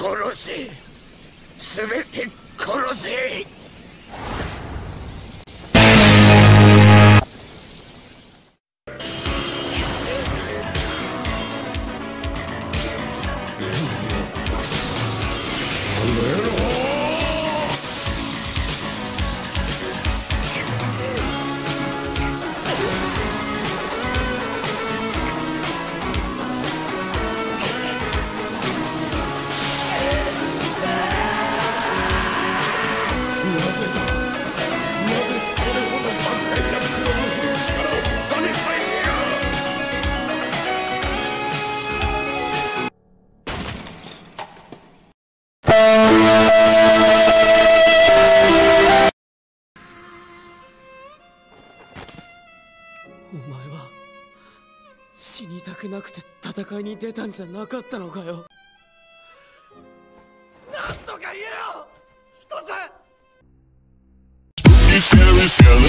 殺せ全て殺せ。この野郎くなくて戦いに出たんじゃなかったのかよ。なんとか言えよ！scary, scary.